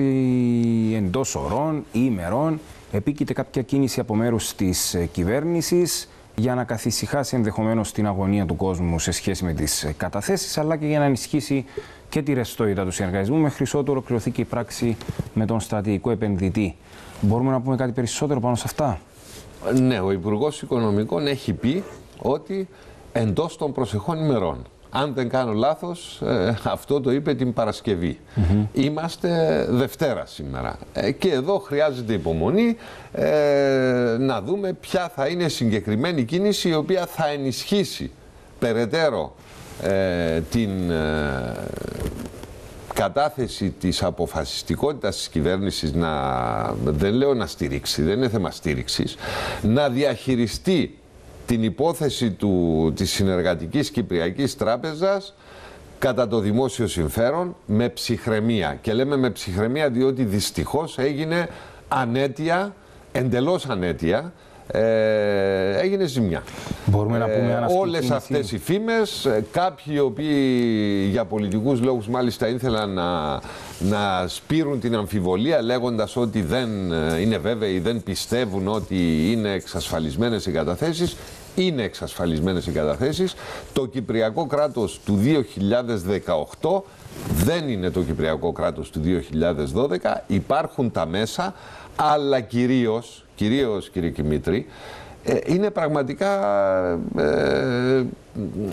στη... εντός ωρών ή ημερών επίκειται κάποια κίνηση από μέρους της ε, κυβέρνησης για να καθησυχάσει ενδεχομένως την αγωνία του κόσμου σε σχέση με τις ε, καταθέσεις, αλλά και για να ενισχύσει και τη ρευστότητα του συνεργασμού μέχρι ότου ολοκληρωθεί και η πράξη με τον στρατηγικό επενδυτή. Μπορούμε να πούμε κάτι περισσότερο πάνω σε αυτά; Ναι, ο Υπουργός Οικονομικών έχει πει ότι εντός των προσεχών ημερών. Αν δεν κάνω λάθος, ε, αυτό το είπε την Παρασκευή. Είμαστε Δευτέρα σήμερα. Ε, και εδώ χρειάζεται υπομονή ε, να δούμε ποια θα είναι συγκεκριμένη κίνηση η οποία θα ενισχύσει περαιτέρω την κατάθεση της αποφασιστικότητας της κυβέρνησης να, δεν λέω να στηρίξει, δεν είναι θέμα στήριξης, να διαχειριστεί την υπόθεση του, της Συνεργατικής Κυπριακής Τράπεζας κατά το δημόσιο συμφέρον με ψυχραιμία. Και λέμε με ψυχραιμία διότι δυστυχώς έγινε ανέτεια, εντελώς ανέτεια, ε, έγινε ζημιά. Μπορούμε να πούμε ε, Όλες αυτές οι φήμες, ε, κάποιοι οι οποίοι για πολιτικούς λόγους μάλιστα ήθελαν να, να σπείρουν την αμφιβολία λέγοντας ότι δεν ε, είναι βέβαιοι, δεν πιστεύουν ότι είναι εξασφαλισμένες οι καταθέσεις, είναι εξασφαλισμένες οι καταθέσεις. Το Κυπριακό κράτος του 2018 δεν είναι το Κυπριακό κράτος του 2012. Υπάρχουν τα μέσα, αλλά κυρίως, κυρίως κύριε Κιμήτρη, ε, είναι πραγματικά ε,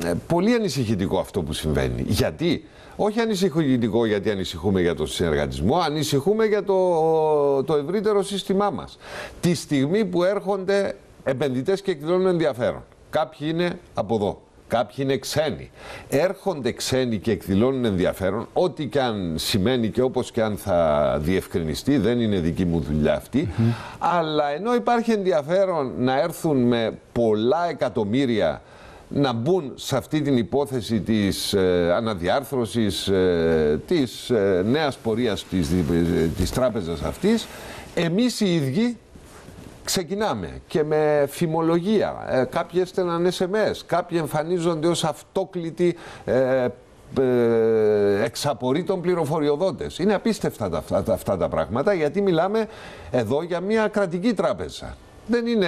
ε, πολύ ανησυχητικό αυτό που συμβαίνει. Γιατί, όχι ανησυχητικό γιατί ανησυχούμε για τον συνεργατισμό, ανησυχούμε για το, το ευρύτερο σύστημά μας. Τη στιγμή που έρχονται επενδυτές και εκδηλώνουν ενδιαφέρον. Κάποιοι είναι από εδώ. Κάποιοι είναι ξένοι. Έρχονται ξένοι και εκδηλώνουν ενδιαφέρον, ό,τι και αν σημαίνει και όπως και αν θα διευκρινιστεί, δεν είναι δική μου δουλειά αυτή. Αλλά ενώ υπάρχει ενδιαφέρον να έρθουν με πολλά εκατομμύρια να μπουν σε αυτή την υπόθεση της ε, αναδιάρθρωσης ε, της ε, νέας πορείας της, της τράπεζας αυτής, εμείς οι ίδιοι ξεκινάμε και με φημολογία. Ε, κάποιοι έστελναν SMS, κάποιοι εμφανίζονται ως αυτόκλητοι ε, ε, εξαπορεί των πληροφοριοδότες. Είναι απίστευτα αυτά, αυτά τα πράγματα γιατί μιλάμε εδώ για μια κρατική τράπεζα δεν είναι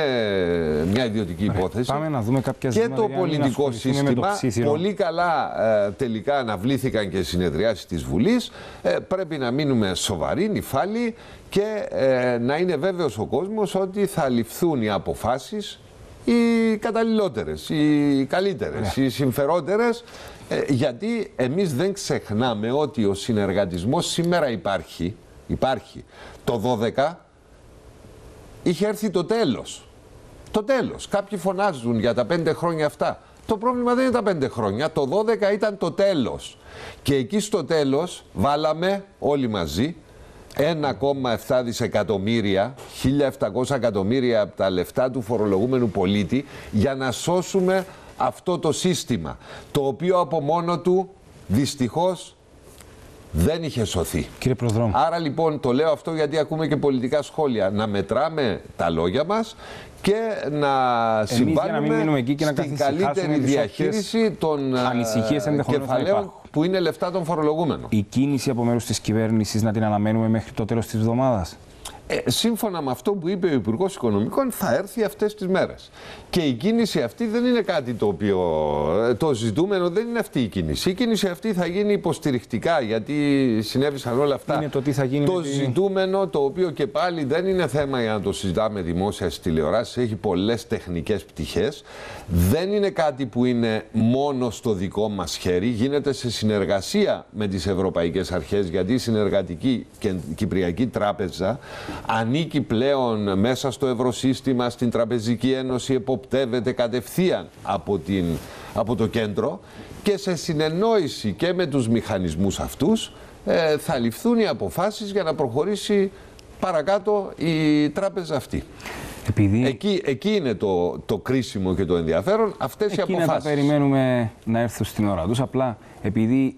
μια ιδιωτική υπόθεση. Πάμε να δούμε κάποια Και το πολιτικό σύστημα, πολύ καλά ε, τελικά αναβλήθηκαν και συνεδριάσεις της Βουλής. Ε, πρέπει να μείνουμε σοβαροί, νυφάλοι και ε, να είναι βέβαιος ο κόσμος ότι θα ληφθούν οι αποφάσεις οι καταλληλότερες, οι καλύτερες, ναι. οι συμφερότερες γιατί εμείς δεν ξεχνάμε ότι ο συνεργατισμός σήμερα υπάρχει, υπάρχει. Το 12 είχε έρθει το τέλος. Το τέλος. Κάποιοι φωνάζουν για τα πέντε χρόνια αυτά. Το πρόβλημα δεν είναι τα πέντε χρόνια. Το 12 ήταν το τέλος. Και εκεί στο τέλος βάλαμε όλοι μαζί 1,7 δισεκατομμύρια, 1.700 εκατομμύρια από τα λεφτά του φορολογούμενου πολίτη για να σώσουμε αυτό το σύστημα, το οποίο από μόνο του δυστυχώς δεν είχε σωθεί. Κύριε Προδρόμ. Άρα λοιπόν το λέω αυτό γιατί ακούμε και πολιτικά σχόλια. Να μετράμε τα λόγια μας και να συμβάλλουμε να εκεί και στην καλύτερη διαχείριση των ε, κεφαλαίων που είναι λεφτά των φορολογούμενων. Η κίνηση από μέρους της κυβέρνησης να την αναμένουμε μέχρι το τέλος της εβδομάδας. Ε, σύμφωνα με αυτό που είπε ο Υπουργός Οικονομικών, θα έρθει αυτές τις μέρες. Και η κίνηση αυτή δεν είναι κάτι το οποίο. Ε, το ζητούμενο δεν είναι αυτή η κίνηση. Η κίνηση αυτή θα γίνει υποστηρικτικά, γιατί συνέβησαν όλα αυτά. Είναι το τι θα γίνει το ζητούμενο, το οποίο και πάλι δεν είναι θέμα για να το συζητάμε δημόσιας στι τηλεοράσεις, έχει πολλές τεχνικές πτυχές. Δεν είναι κάτι που είναι μόνο στο δικό μας χέρι. Γίνεται σε συνεργασία με τις ευρωπαϊκές αρχές, γιατί η Συνεργατική και Κυπριακή Τράπεζα ανήκει πλέον μέσα στο ευρωσύστημα, στην Τραπεζική Ένωση, εποπτεύεται κατευθείαν από, την, από το κέντρο και σε συνεννόηση και με τους μηχανισμούς αυτούς ε, θα ληφθούν οι αποφάσεις για να προχωρήσει παρακάτω η τράπεζα αυτή. Επειδή... Εκεί, εκεί είναι το, το κρίσιμο και το ενδιαφέρον. Αυτές οι αποφάσεις. να περιμένουμε να έρθουν στην ώρα τους. Απλά επειδή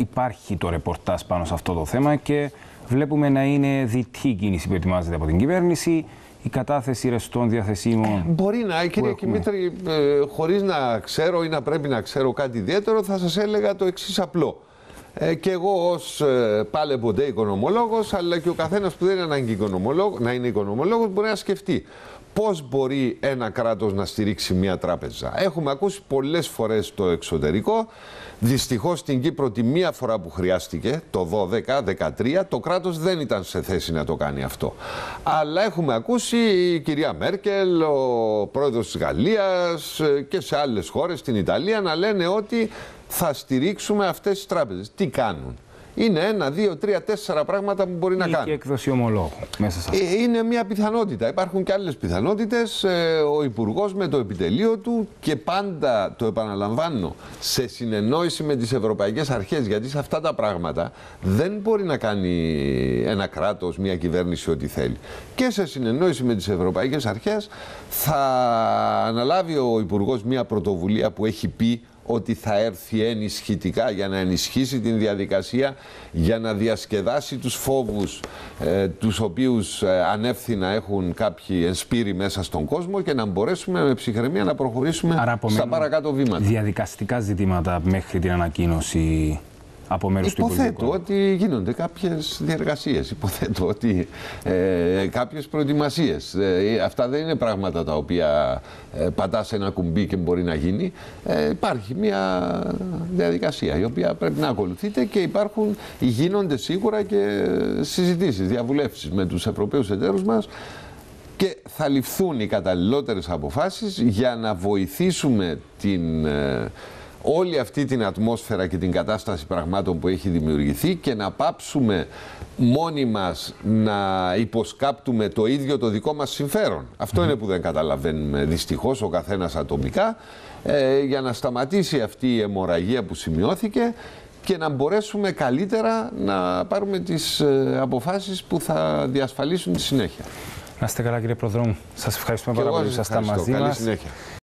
υπάρχει το ρεπορτάζ πάνω σε αυτό το θέμα και Βλέπουμε να είναι διτή κίνηση που ετοιμάζεται από την κυβέρνηση. Η κατάθεση ρεστών διαθεσίμων. Ε, μπορεί να, κύριε Κιμήτρη, ε, χωρίς να ξέρω ή να πρέπει να ξέρω κάτι ιδιαίτερο, θα σας έλεγα το εξής απλό. ε, και εγώ ως ε, πάλε ποτέ οικονομολόγος, αλλά και ο καθένας που δεν είναι ανάγκη να είναι οικονομολόγος, μπορεί να σκεφτεί πώς μπορεί ένα κράτος να στηρίξει μια τράπεζα. Έχουμε ακούσει πολλές φορές το εξωτερικό. Δυστυχώς στην Κύπρο τη μία φορά που χρειάστηκε, το 12-13, το κράτος δεν ήταν σε θέση να το κάνει αυτό. Αλλά έχουμε ακούσει η κυρία Μέρκελ, ο πρόεδρος της Γαλλίας ε, και σε άλλες χώρες, στην Ιταλία, να λένε ότι θα στηρίξουμε αυτές τις τράπεζες. Τι κάνουν; Είναι ένα, δύο, τρία, τέσσερα πράγματα που μπορεί να κάνει. Και έκδοση ομολόγου μέσα σε ε, Είναι μια πιθανότητα. Υπάρχουν και άλλες πιθανότητες. Ε, ο Υπουργός με το επιτελείο του και πάντα το επαναλαμβάνω σε συνεννόηση με τις ευρωπαϊκές αρχές. Γιατί σε αυτά τα πράγματα δεν μπορεί να κάνει ένα κράτος, μια κυβέρνηση ό,τι θέλει. Και σε συνεννόηση με τις ευρωπαϊκές αρχές θα αναλάβει ο Υπουργός μια πρωτοβουλία που έχει πει ότι θα έρθει ενισχυτικά για να ενισχύσει την διαδικασία, για να διασκεδάσει τους φόβους ε, τους οποίους ε, ανεύθυνα έχουν κάποιοι ενσπύροι μέσα στον κόσμο και να μπορέσουμε με ψυχραιμία να προχωρήσουμε Άρα, στα παρακάτω βήματα. Διαδικαστικά ζητήματα μέχρι την ανακοίνωση από μέρους του Υποθέτω ότι γίνονται κάποιες διεργασίες, υποθέτω ότι ε, κάποιες προετοιμασίες. Ε, αυτά δεν είναι πράγματα τα οποία ε, πατάς ένα κουμπί και μπορεί να γίνει. Ε, υπάρχει μια διαδικασία η οποία πρέπει να ακολουθείτε και υπάρχουν, γίνονται σίγουρα και συζητήσεις, διαβουλεύσεις με τους Ευρωπαίους εταίρους μας και θα ληφθούν οι καταλληλότερες αποφάσεις για να βοηθήσουμε την ε, όλη αυτή την ατμόσφαιρα και την κατάσταση πραγμάτων που έχει δημιουργηθεί και να πάψουμε μόνοι μας να υποσκάπτουμε το ίδιο το δικό μας συμφέρον. Αυτό είναι που δεν καταλαβαίνουμε δυστυχώς ο καθένας ατομικά ε, για να σταματήσει αυτή η αιμορραγία που σημειώθηκε και να μπορέσουμε καλύτερα να πάρουμε τις ε, αποφάσεις που θα διασφαλίσουν τη συνέχεια. Να είστε καλά κύριε Προδρόμου. Σας ευχαριστούμε πάρα πολύ που ήσασταν μαζί μας.